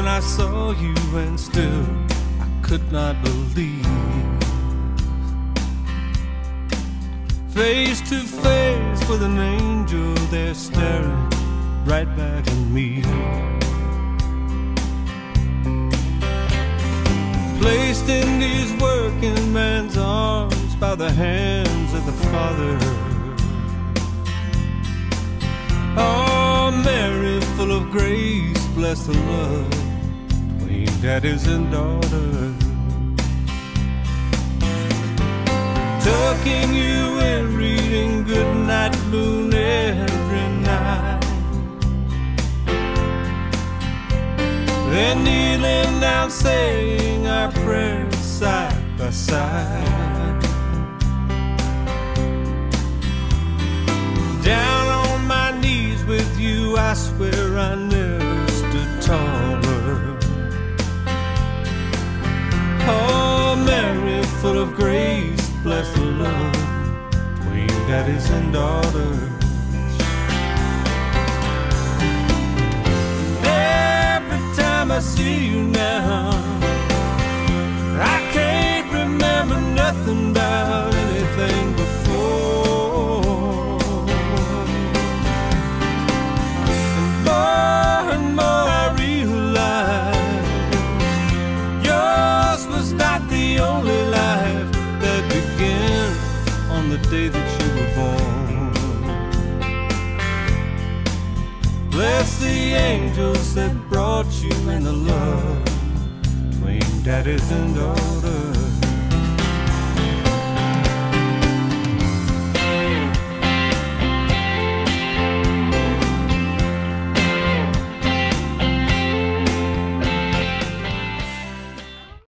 when I saw you, and still I could not believe. Face to face with an angel, they're staring right back at me. Placed in these working man's arms by the hands of the Father. Oh, Mary, full of grace, bless the love between daddies and daughters. Tucking you in, reading Goodnight Moon every night. Then kneeling down, saying our prayers side by side. Of grace, bless the love between daddies and daughters. Every time I see you now, Bless the angels that brought you in the love between daddies and daughters.